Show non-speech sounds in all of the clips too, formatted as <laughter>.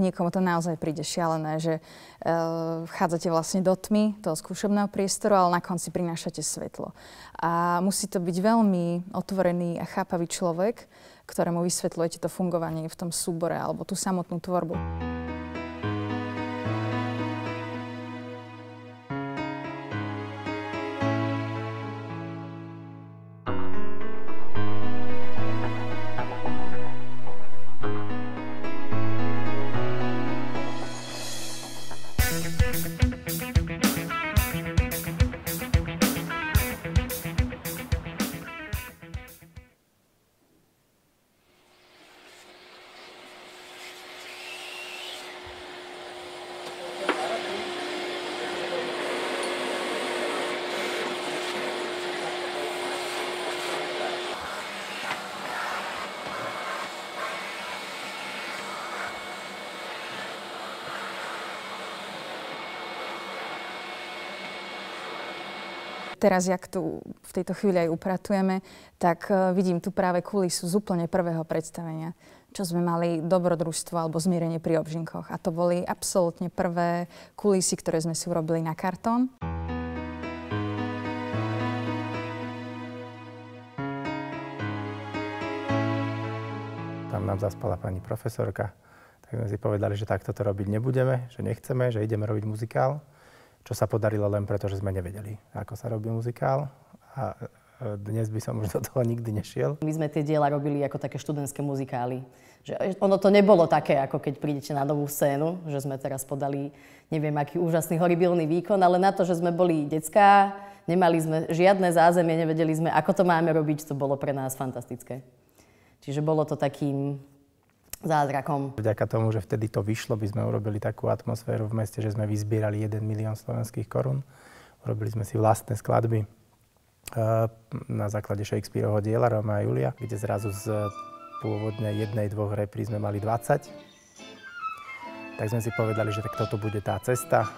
Niekomu to naozaj príde šialené, že uh, vchádzate vlastne do tmy toho skúšobného priestoru, ale na konci prinášate svetlo. A musí to byť veľmi otvorený a chápavý človek, ktorému vysvetľujete to fungovanie v tom súbore alebo tú samotnú tvorbu. Teraz, jak tu v tejto chvíli aj upratujeme, tak uh, vidím tu práve kulisu z úplne prvého predstavenia, čo sme mali dobrodružstvo alebo zmierenie pri obžinkoch. A to boli absolútne prvé kulisy, ktoré sme si urobili na kartón. Tam nám zaspala pani profesorka, tak sme si povedali, že takto to robiť nebudeme, že nechceme, že ideme robiť muzikál čo sa podarilo len preto, že sme nevedeli, ako sa robí muzikál. A e, dnes by som už do toho nikdy nešiel. My sme tie diela robili ako také študentské muzikály. Že ono to nebolo také, ako keď prídete na novú scénu, že sme teraz podali neviem aký úžasný horibilný výkon, ale na to, že sme boli decká, nemali sme žiadne zázemie, nevedeli sme, ako to máme robiť, to bolo pre nás fantastické. Čiže bolo to takým zázrakom. Vďaka tomu, že vtedy to vyšlo, by sme urobili takú atmosféru v meste, že sme vyzbierali 1 milión slovenských korún. Urobili sme si vlastné skladby eh, na základe Shakespeareovho diela Roma a Julia, kde zrazu z pôvodne jednej, dvoch repríz sme mali 20. Tak sme si povedali, že tak toto bude tá cesta.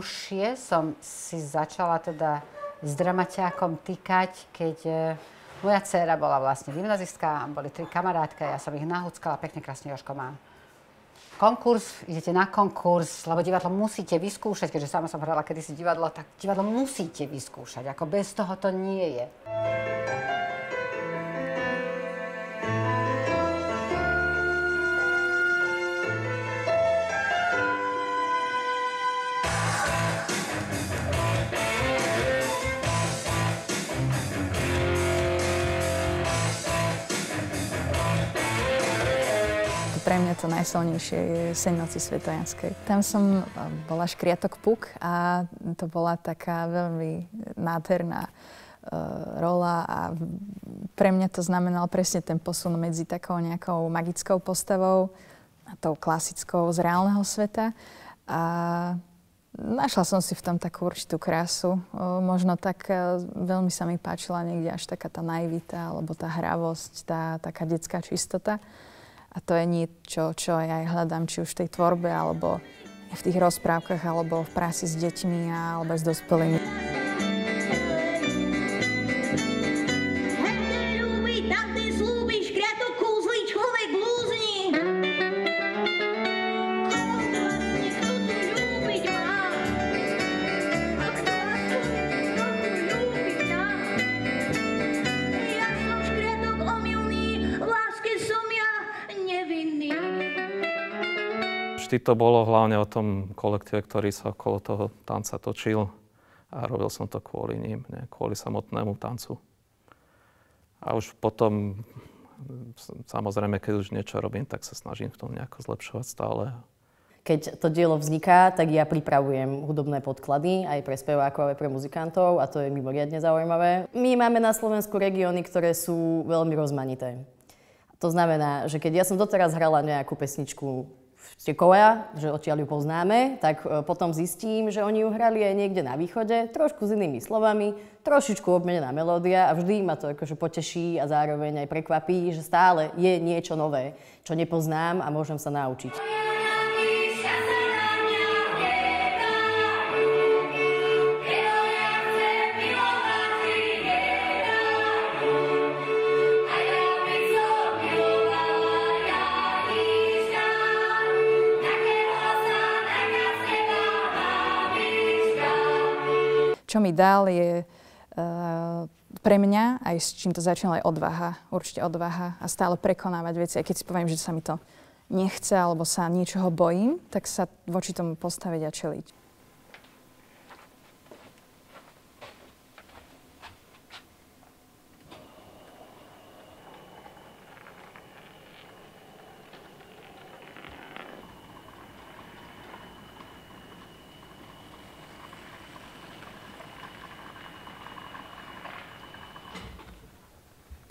Najúžšie som si začala teda s dramaťákom týkať, keď e, moja dcéra bola vlastne gymnazistka, boli tri kamarátky, ja som ich nahúckala, pekne krásne Joško mám. Konkurs, idete na konkurs, lebo divadlo musíte vyskúšať, keďže sama som hrala kedysi divadlo, tak divadlo musíte vyskúšať, ako bez toho to nie je. Mňa to najsilnejšie je Seň noci Svetojanskej. Tam som bola škriatok Puk a to bola taká veľmi nádherná uh, rola a pre mňa to znamenal presne ten posun medzi takou nejakou magickou postavou a tou klasickou z reálneho sveta. A našla som si v tom takú určitú krásu. Uh, možno tak veľmi sa mi páčila niekde až taká tá naivita alebo tá hravosť, tá taká detská čistota. A to je niečo, čo ja aj hľadám, či už v tej tvorbe, alebo v tých rozprávkach, alebo v práci s deťmi, alebo s dospelými. Vždy to bolo hlavne o tom kolektíve, ktorý sa okolo toho tanca točil a robil som to kvôli ním, nie kvôli samotnému tancu. A už potom, samozrejme, keď už niečo robím, tak sa snažím v tom nejako zlepšovať stále. Keď to dielo vzniká, tak ja pripravujem hudobné podklady aj pre spevákov, aj pre muzikantov a to je mimoriadne zaujímavé. My máme na Slovensku regióny, ktoré sú veľmi rozmanité. To znamená, že keď ja som doteraz hrala nejakú pesničku v Stekovia, že odtiaľ ju poznáme, tak e, potom zistím, že oni ju hrali aj niekde na východe, trošku s inými slovami, trošičku obmenená melódia a vždy ma to akože poteší a zároveň aj prekvapí, že stále je niečo nové, čo nepoznám a môžem sa naučiť. Čo mi dal je uh, pre mňa, aj s čím to začínalo, aj odvaha. Určite odvaha a stále prekonávať veci. Aj keď si poviem, že sa mi to nechce alebo sa niečoho bojím, tak sa voči tomu postaviť a čeliť.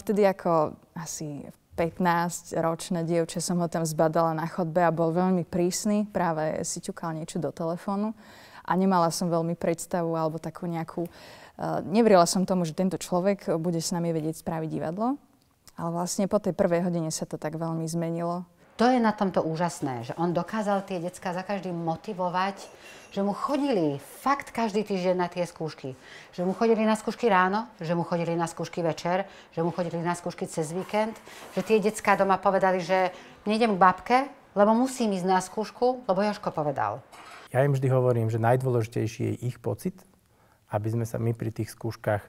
Vtedy ako asi 15-ročné dievče som ho tam zbadala na chodbe a bol veľmi prísny, práve si ťukal niečo do telefónu a nemala som veľmi predstavu alebo takú nejakú... Uh, nevrila som tomu, že tento človek bude s nami vedieť spraviť divadlo, ale vlastne po tej prvej hodine sa to tak veľmi zmenilo. To je na tomto úžasné, že on dokázal tie decka za každým motivovať, že mu chodili fakt každý týždeň na tie skúšky. Že mu chodili na skúšky ráno, že mu chodili na skúšky večer, že mu chodili na skúšky cez víkend, že tie decka doma povedali, že nejdem k babke, lebo musím ísť na skúšku, lebo Joško povedal. Ja im vždy hovorím, že najdôležitejší je ich pocit, aby sme sa my pri tých skúškach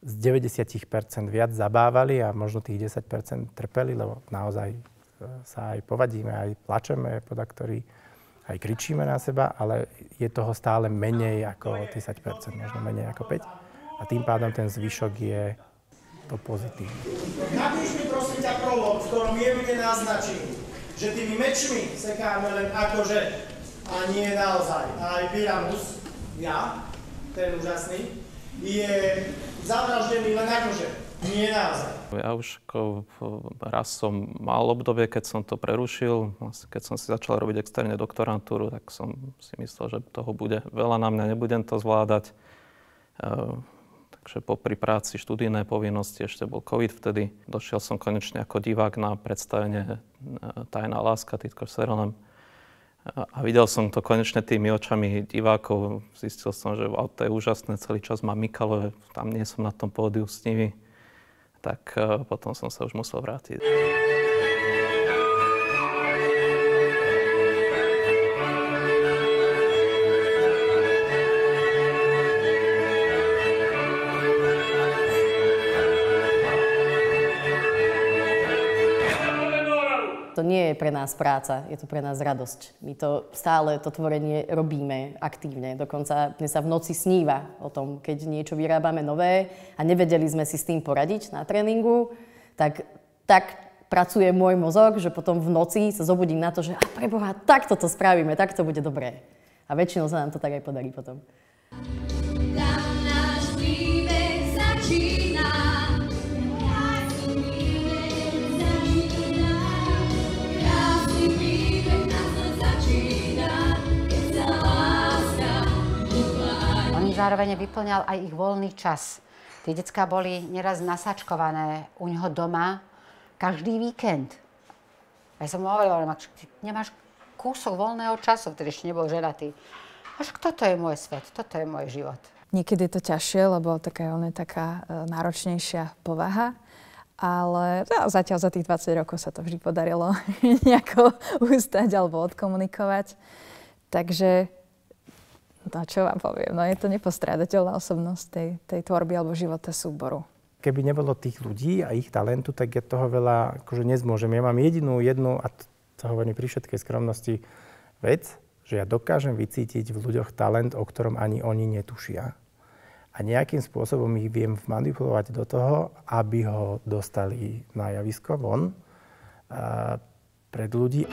z 90% viac zabávali a možno tých 10% trpeli, lebo naozaj sa aj povadíme, aj plačeme pod ktorý aj kričíme na seba, ale je toho stále menej ako 10%, možno menej ako 5. A tým pádom ten zvyšok je to pozitívne. Napíš mi prosím ťa prolog, v ktorom jemne naznačím, že tými mečmi sekáme len akože a nie naozaj. A aj Pyramus, ja, ten úžasný, je zavraždený len akože. Nie naozaj. Ja už ako raz som mal obdobie, keď som to prerušil. Keď som si začal robiť externe doktorantúru, tak som si myslel, že toho bude veľa na mňa, nebudem to zvládať. Uh, takže po pri práci študijné povinnosti, ešte bol COVID vtedy, došiel som konečne ako divák na predstavenie e, Tajná láska, Titko Serelem. A videl som to konečne tými očami divákov. Zistil som, že wow, to je úžasné, celý čas má Mikalové, tam nie som na tom pódiu s nimi tak eh, potom som sa už musel vrátiť. Pre nás práca, je to pre nás radosť. My to stále, to tvorenie robíme aktívne. Dokonca mne sa v noci sníva o tom, keď niečo vyrábame nové a nevedeli sme si s tým poradiť na tréningu, tak, tak pracuje môj mozog, že potom v noci sa zobudím na to, že a preboha, takto to spravíme, tak to bude dobré. A väčšinou sa nám to tak aj podarí potom. Zároveň vyplňal aj ich voľný čas. Tie detská boli neraz nasačkované u neho doma každý víkend. Ja som mu hovorila, ty nemáš kúsok voľného času, ktorý ešte nebol ženatý. Až toto je môj svet, toto je môj život. Niekedy je to ťažšie, lebo taká, on je taká e, náročnejšia povaha. Ale no, zatiaľ za tých 20 rokov sa to vždy podarilo <laughs> nejako ustať alebo odkomunikovať. Takže No čo vám poviem, no je to nepostrádateľná osobnosť tej, tej tvorby alebo života súboru. Keby nebolo tých ľudí a ich talentu, tak ja toho veľa akože nezmôžem. Ja mám jedinú, jednu, a to, to hovorím pri všetkej skromnosti, vec, že ja dokážem vycítiť v ľuďoch talent, o ktorom ani oni netušia. A nejakým spôsobom ich viem manipulovať do toho, aby ho dostali na javisko von a pred ľudí.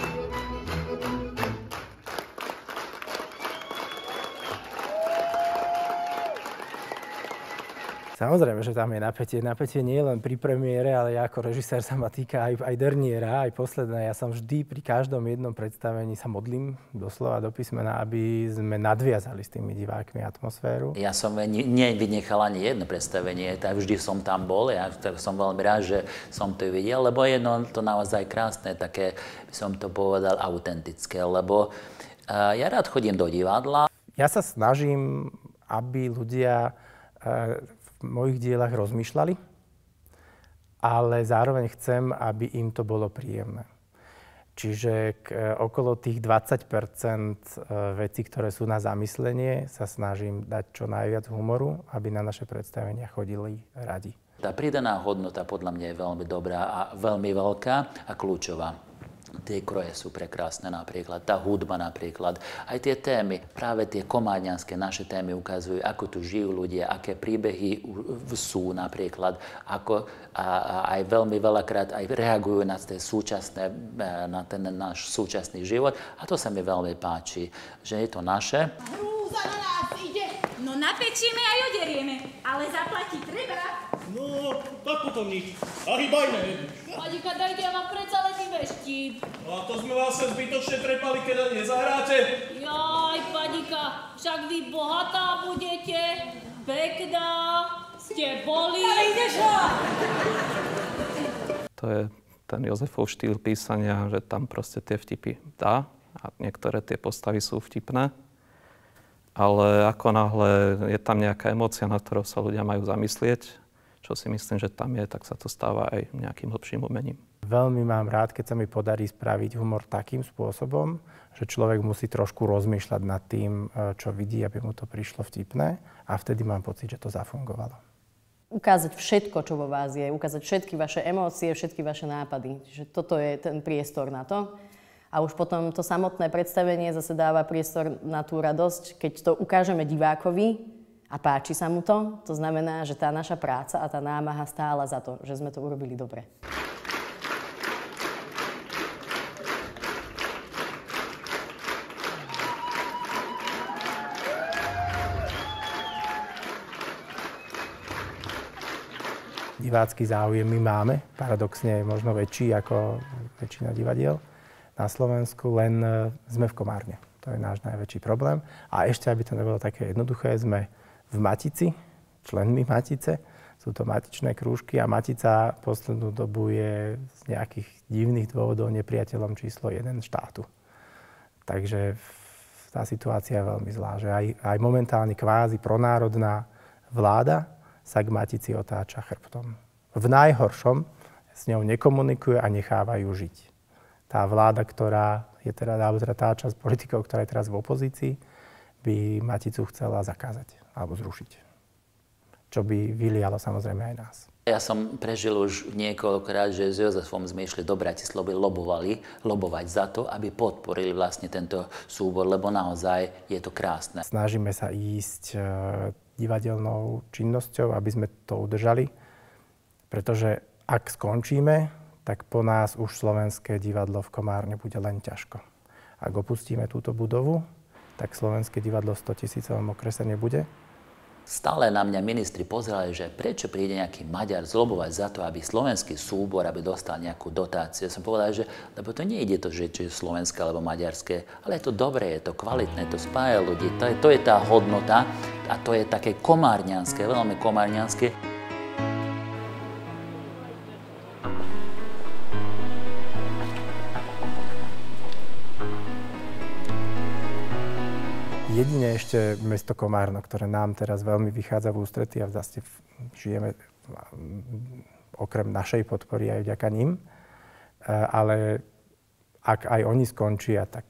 Samozrejme, že tam je napätie. Napätie nie len pri premiére, ale ja ako režisér sa ma týka aj, aj derniera, aj posledné. Ja som vždy pri každom jednom predstavení sa modlím doslova do písmena, aby sme nadviazali s tými divákmi atmosféru. Ja som nevynechal ani jedno predstavenie, tak vždy som tam bol. Ja som veľmi rád, že som to videl, lebo je no, to naozaj krásne, také by som to povedal autentické, lebo uh, ja rád chodím do divadla. Ja sa snažím, aby ľudia uh, mojich dielach rozmýšľali, ale zároveň chcem, aby im to bolo príjemné. Čiže k, e, okolo tých 20 e, vecí, ktoré sú na zamyslenie, sa snažím dať čo najviac humoru, aby na naše predstavenia chodili radi. Tá pridaná hodnota podľa mňa je veľmi dobrá a veľmi veľká a kľúčová. Tie kroje sú prekrásne napríklad, tá hudba napríklad, aj tie témy, práve tie komáňanské naše témy ukazujú, ako tu žijú ľudia, aké príbehy sú napríklad, ako a, a aj veľmi veľakrát aj reagujú na, tie súčasné, e, na ten náš súčasný život a to sa mi veľmi páči, že je to naše. Hrúza na nás ide, no napečíme aj oderieme, ale zaplatiť treba. No, tak potom nič. A hýbajme, Panika, dajte vám predsa len vyveštím. No a to sme vás zbytočne trepali, keď nezahráte. Jaj, Panika, však vy bohatá budete, pekná, ste boli. Ale ideš To je ten Jozefov štýl písania, že tam proste tie vtipy dá a niektoré tie postavy sú vtipné. Ale ako náhle je tam nejaká emócia, na ktorou sa ľudia majú zamyslieť, čo si myslím, že tam je, tak sa to stáva aj nejakým hlbším umením. Veľmi mám rád, keď sa mi podarí spraviť humor takým spôsobom, že človek musí trošku rozmýšľať nad tým, e, čo vidí, aby mu to prišlo vtipné a vtedy mám pocit, že to zafungovalo. Ukázať všetko, čo vo vás je, ukázať všetky vaše emócie, všetky vaše nápady. Čiže toto je ten priestor na to. A už potom to samotné predstavenie zase dáva priestor na tú radosť, keď to ukážeme divákovi, a páči sa mu to, to znamená, že tá naša práca a tá námaha stála za to, že sme to urobili dobre. Divácky záujem my máme, paradoxne možno väčší ako väčšina divadiel na Slovensku, len e, sme v Komárne. To je náš najväčší problém. A ešte, aby to nebolo také jednoduché, sme v Matici, členmi Matice. Sú to matičné krúžky a Matica poslednú dobu je z nejakých divných dôvodov nepriateľom číslo 1 štátu. Takže tá situácia je veľmi zlá, že aj, aj momentálne kvázi pronárodná vláda sa k Matici otáča chrbtom. V najhoršom s ňou nekomunikuje a nechávajú žiť. Tá vláda, ktorá je teda, alebo teda tá časť politikov, ktorá je teraz v opozícii, by Maticu chcela zakázať alebo zrušiť. Čo by vylialo samozrejme aj nás. Ja som prežil už niekoľkokrát, že s Jozefom sme išli do Bratislavy, lobovali, lobovať za to, aby podporili vlastne tento súbor, lebo naozaj je to krásne. Snažíme sa ísť e, divadelnou činnosťou, aby sme to udržali, pretože ak skončíme, tak po nás už slovenské divadlo v Komárne bude len ťažko. Ak opustíme túto budovu, tak slovenské divadlo v 100 tisícovom okrese nebude. Stále na mňa ministri pozerali, že prečo príde nejaký Maďar zlobovať za to, aby slovenský súbor, aby dostal nejakú dotáciu. Ja som povedal, že lebo to nejde to, že či je slovenské alebo maďarské, ale je to dobré, je to kvalitné, to spája ľudí. To je, to je tá hodnota a to je také komárňanské, veľmi komárňanské. Jedine ešte mesto Komárno, ktoré nám teraz veľmi vychádza v ústretí a zase žijeme okrem našej podpory aj vďaka ním. E, ale ak aj oni skončia, tak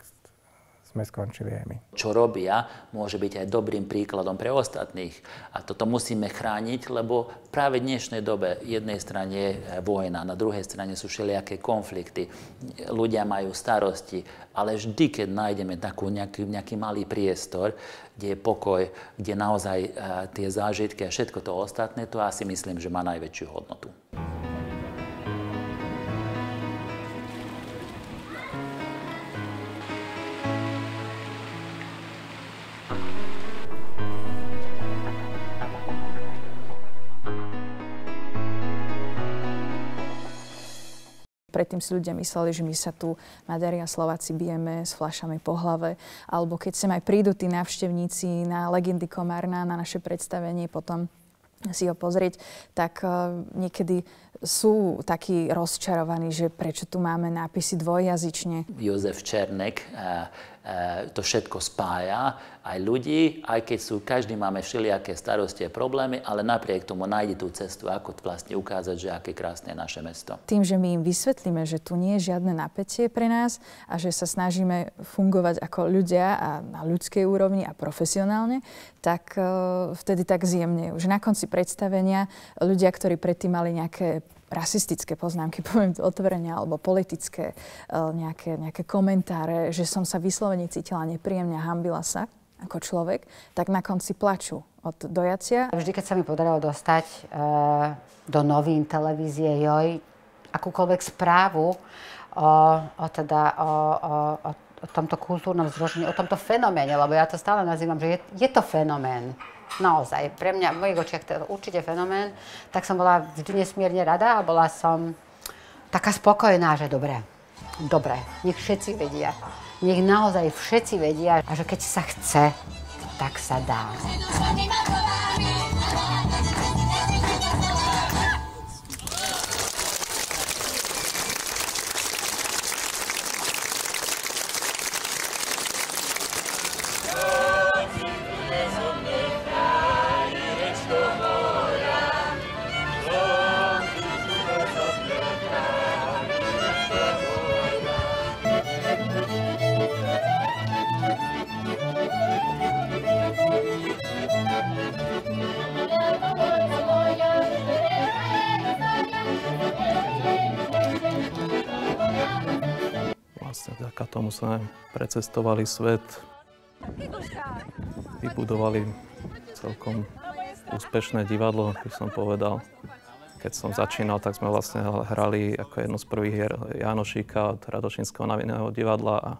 sme skončili aj my. Čo robia, môže byť aj dobrým príkladom pre ostatných. A toto musíme chrániť, lebo práve v dnešnej dobe jednej strane je vojna, na druhej strane sú všelijaké konflikty. Ľudia majú starosti, ale vždy, keď nájdeme takú nejaký, nejaký malý priestor, kde je pokoj, kde naozaj uh, tie zážitky a všetko to ostatné, to asi myslím, že má najväčšiu hodnotu. Predtým si ľudia mysleli, že my sa tu Maďari a Slováci bijeme s flašami po hlave, alebo keď sem aj prídu tí návštevníci na legendy Komárna, na naše predstavenie, potom si ho pozrieť, tak uh, niekedy sú takí rozčarovaní, že prečo tu máme nápisy dvojjazyčne. Jozef Černek uh, E, to všetko spája aj ľudí, aj keď sú, každý máme všelijaké starosti a problémy, ale napriek tomu nájde tú cestu, ako vlastne ukázať, že aké krásne je naše mesto. Tým, že my im vysvetlíme, že tu nie je žiadne napätie pre nás a že sa snažíme fungovať ako ľudia a na ľudskej úrovni a profesionálne, tak uh, vtedy tak zjemne. Už na konci predstavenia ľudia, ktorí predtým mali nejaké rasistické poznámky, <laughs> poviem to otvorene, alebo politické uh, nejaké, nejaké komentáre, že som sa vyslovene cítila nepríjemne hambila sa ako človek, tak na konci plaču od dojacia. Vždy, keď sa mi podarilo dostať uh, do novín, televízie, joj, akúkoľvek správu o, o, teda, o, o, o, o tomto kultúrnom združení, o tomto fenoméne, lebo ja to stále nazývam, že je, je to fenomén naozaj, pre mňa, v mojich očiach to je určite fenomén, tak som bola vždy nesmierne rada a bola som taká spokojná, že dobre, dobre, nech všetci vedia. Nech naozaj všetci vedia, a že keď sa chce, tak sa dá. Sme precestovali svet, vybudovali celkom úspešné divadlo, by som povedal. Keď som začínal, tak sme vlastne hrali ako jednu z prvých hier Janošíka od Radošinského novinného divadla a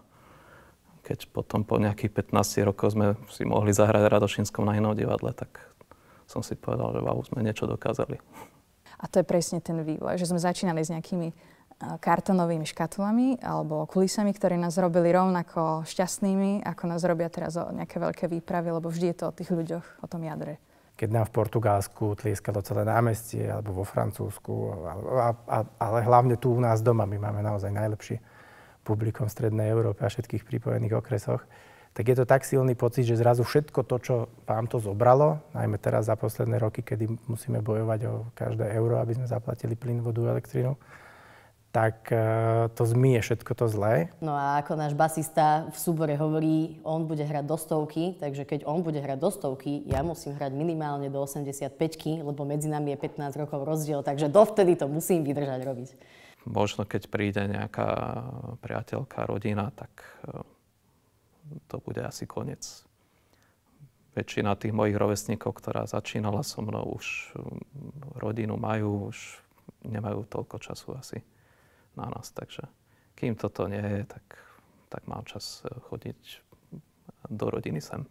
keď potom po nejakých 15 rokoch sme si mohli zahrať Radošinskom na inom divadle, tak som si povedal, že wow, sme niečo dokázali. A to je presne ten vývoj, že sme začínali s nejakými kartonovými škatulami alebo kulisami, ktoré nás robili rovnako šťastnými, ako nás robia teraz o nejaké veľké výpravy, lebo vždy je to o tých ľuďoch, o tom jadre. Keď nám v Portugalsku tlieskalo celé námestie, alebo vo Francúzsku, a, a, ale hlavne tu u nás doma, my máme naozaj najlepšie publikom v Strednej Európe a všetkých pripojených okresoch, tak je to tak silný pocit, že zrazu všetko to, čo vám to zobralo, najmä teraz za posledné roky, kedy musíme bojovať o každé euro, aby sme zaplatili plyn, vodu, elektrínu, tak uh, to zmije všetko to zlé. No a ako náš basista v súbore hovorí, on bude hrať do stovky, takže keď on bude hrať do stovky, ja musím hrať minimálne do 85 lebo medzi nami je 15 rokov rozdiel, takže dovtedy to musím vydržať robiť. Možno keď príde nejaká priateľka, rodina, tak uh, to bude asi koniec. Väčšina tých mojich rovesníkov, ktorá začínala so mnou, už rodinu majú, už nemajú toľko času asi na nás. Takže kým toto nie je, tak, tak mám čas eh, chodiť do rodiny sem.